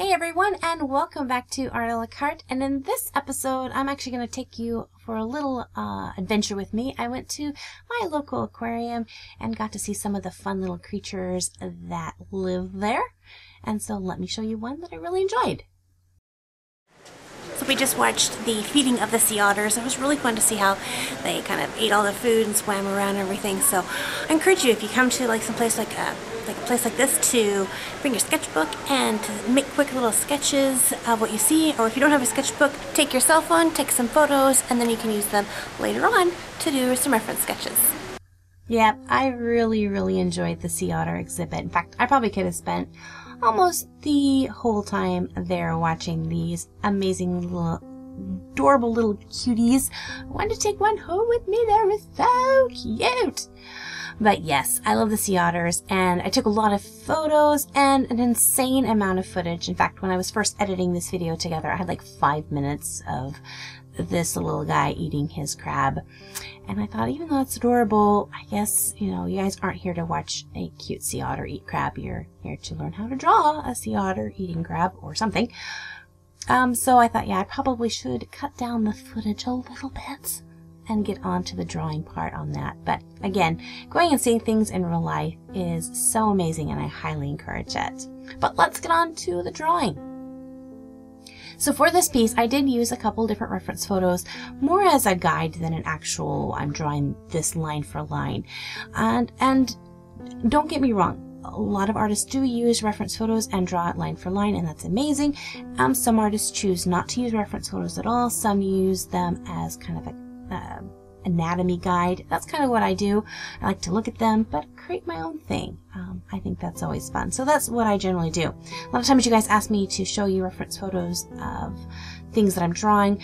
Hey everyone and welcome back to Art a la carte and in this episode I'm actually going to take you for a little uh, adventure with me. I went to my local aquarium and got to see some of the fun little creatures that live there and so let me show you one that I really enjoyed. So we just watched the feeding of the sea otters. It was really fun to see how they kind of ate all the food and swam around and everything. So I encourage you if you come to like some place like a like a place like this to bring your sketchbook and to make quick little sketches of what you see. Or if you don't have a sketchbook take your cell phone take some photos and then you can use them later on to do some reference sketches. Yeah I really really enjoyed the sea otter exhibit. In fact I probably could have spent almost the whole time there watching these amazing little adorable little cuties I wanted to take one home with me they were so cute but yes, I love the sea otters and I took a lot of photos and an insane amount of footage. In fact, when I was first editing this video together, I had like five minutes of this little guy eating his crab. And I thought, even though it's adorable, I guess, you know, you guys aren't here to watch a cute sea otter eat crab. You're here to learn how to draw a sea otter eating crab or something. Um, so I thought, yeah, I probably should cut down the footage a little bit and get on to the drawing part on that. But again, going and seeing things in real life is so amazing and I highly encourage it. But let's get on to the drawing. So for this piece, I did use a couple different reference photos, more as a guide than an actual, I'm drawing this line for line. And, and don't get me wrong, a lot of artists do use reference photos and draw it line for line, and that's amazing. Um, some artists choose not to use reference photos at all. Some use them as kind of a uh, anatomy guide. That's kind of what I do. I like to look at them, but create my own thing. Um, I think that's always fun. So that's what I generally do. A lot of times you guys ask me to show you reference photos of things that I'm drawing.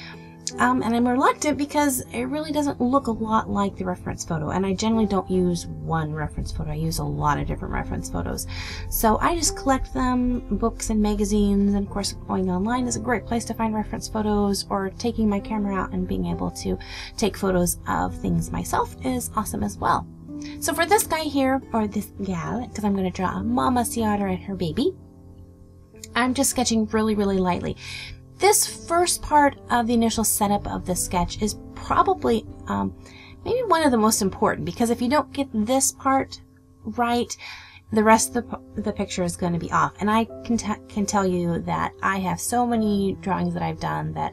Um, and I'm reluctant because it really doesn't look a lot like the reference photo. And I generally don't use one reference photo. I use a lot of different reference photos. So I just collect them, books and magazines. And of course, going online is a great place to find reference photos or taking my camera out and being able to take photos of things myself is awesome as well. So for this guy here, or this gal, because I'm going to draw a mama sea otter and her baby, I'm just sketching really, really lightly. This first part of the initial setup of the sketch is probably um, maybe one of the most important because if you don't get this part right, the rest of the, the picture is going to be off. And I can, can tell you that I have so many drawings that I've done that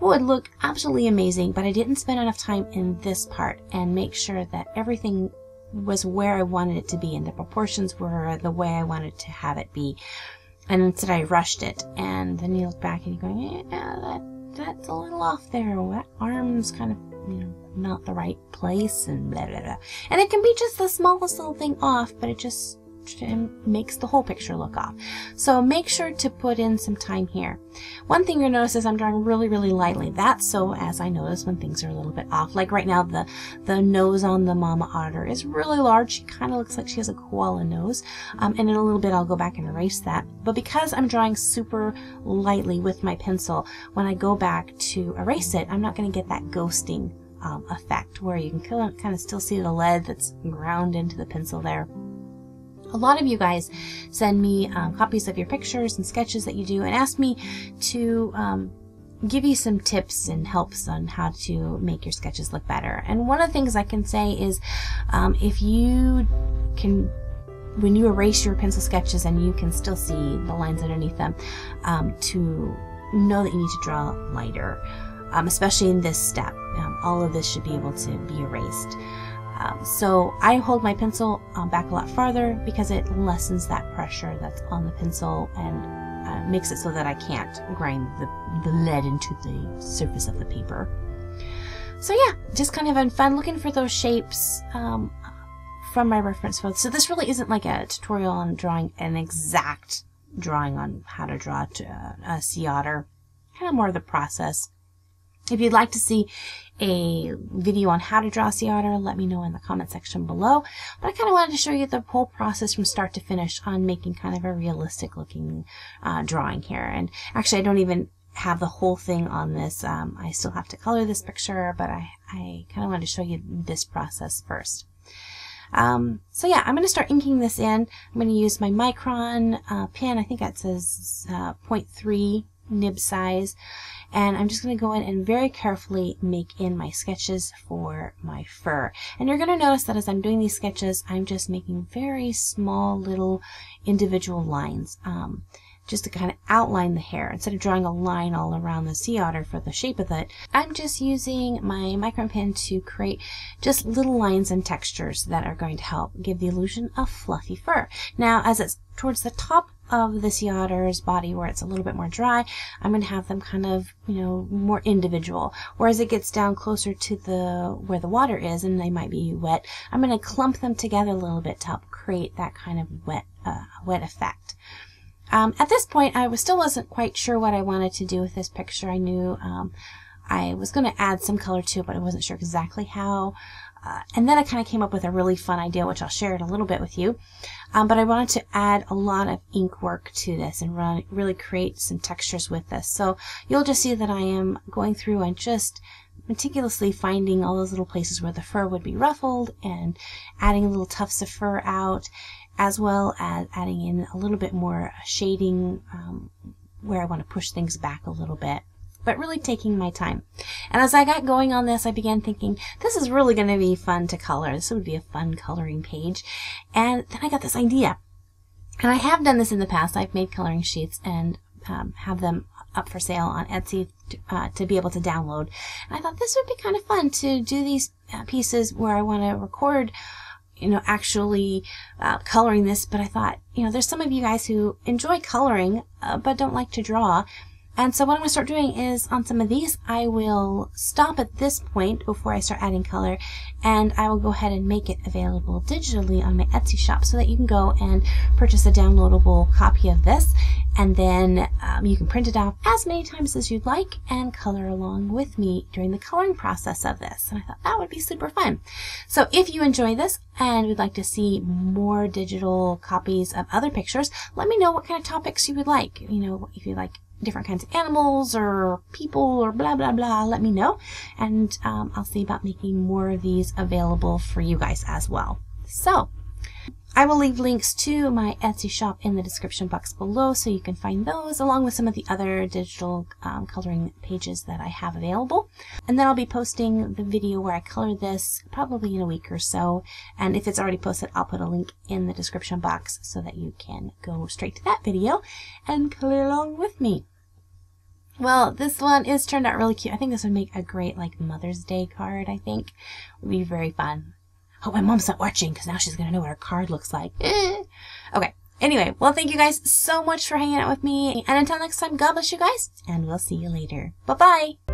would look absolutely amazing, but I didn't spend enough time in this part and make sure that everything was where I wanted it to be and the proportions were the way I wanted to have it be and instead I rushed it. And then you look back and you're going, yeah, that that's a little off there. That arm's kind of you know not the right place, and blah blah blah. And it can be just the smallest little thing off, but it just makes the whole picture look off. So make sure to put in some time here. One thing you'll notice is I'm drawing really, really lightly. That's so as I notice when things are a little bit off. Like right now, the, the nose on the mama otter is really large. She kind of looks like she has a koala nose. Um, and in a little bit, I'll go back and erase that. But because I'm drawing super lightly with my pencil, when I go back to erase it, I'm not going to get that ghosting um, effect where you can kind of still see the lead that's ground into the pencil there. A lot of you guys send me um, copies of your pictures and sketches that you do and ask me to um, give you some tips and helps on how to make your sketches look better. And one of the things I can say is um, if you can when you erase your pencil sketches and you can still see the lines underneath them um, to know that you need to draw lighter um, especially in this step um, all of this should be able to be erased um, so I hold my pencil um, back a lot farther because it lessens that pressure that's on the pencil and uh, makes it so that I can't grind the, the lead into the surface of the paper. So yeah, just kind of in fun looking for those shapes um, from my reference photos. So this really isn't like a tutorial on drawing an exact drawing on how to draw a, a sea otter. Kind of more of the process. If you'd like to see a video on how to draw sea otter, let me know in the comment section below. But I kind of wanted to show you the whole process from start to finish on making kind of a realistic looking uh, drawing here. And actually, I don't even have the whole thing on this. Um, I still have to color this picture, but I, I kind of wanted to show you this process first. Um, so yeah, I'm going to start inking this in. I'm going to use my Micron uh, pen. I think that says uh, 0.3 nib size. And I'm just going to go in and very carefully make in my sketches for my fur. And you're going to notice that as I'm doing these sketches, I'm just making very small little individual lines. Um, just to kind of outline the hair instead of drawing a line all around the sea otter for the shape of it. I'm just using my micron pen to create just little lines and textures that are going to help give the illusion of fluffy fur. Now, as it's towards the top of the sea otter's body where it's a little bit more dry, I'm going to have them kind of, you know, more individual. Whereas it gets down closer to the where the water is and they might be wet, I'm going to clump them together a little bit to help create that kind of wet, uh, wet effect. Um, at this point, I was still wasn't quite sure what I wanted to do with this picture. I knew um, I was going to add some color to it, but I wasn't sure exactly how. Uh, and then I kind of came up with a really fun idea, which I'll share in a little bit with you. Um, but I wanted to add a lot of ink work to this and run, really create some textures with this. So you'll just see that I am going through and just meticulously finding all those little places where the fur would be ruffled and adding little tufts of fur out as well as adding in a little bit more shading um, where I want to push things back a little bit but really taking my time. And as I got going on this, I began thinking, this is really going to be fun to color. This would be a fun coloring page. And then I got this idea. And I have done this in the past. I've made coloring sheets and um, have them up for sale on Etsy to, uh, to be able to download. And I thought this would be kind of fun to do these uh, pieces where I want to record you know, actually uh, coloring this, but I thought, you know, there's some of you guys who enjoy coloring, uh, but don't like to draw. And so what I'm going to start doing is on some of these, I will stop at this point before I start adding color and I will go ahead and make it available digitally on my Etsy shop so that you can go and purchase a downloadable copy of this and then um, you can print it out as many times as you'd like and color along with me during the coloring process of this. And I thought that would be super fun. So if you enjoy this and would like to see more digital copies of other pictures, let me know what kind of topics you would like. You know, if you like different kinds of animals or people or blah blah blah. Let me know. And um, I'll see about making more of these available for you guys as well. So I will leave links to my Etsy shop in the description box below so you can find those along with some of the other digital um, coloring pages that I have available. And then I'll be posting the video where I color this probably in a week or so. And if it's already posted, I'll put a link in the description box so that you can go straight to that video and color along with me. Well, this one is turned out really cute. I think this would make a great like Mother's Day card, I think. Would be very fun. Hope my mom's not watching because now she's going to know what her card looks like. Eh. okay. Anyway, well, thank you guys so much for hanging out with me. And until next time, God bless you guys, and we'll see you later. Bye-bye.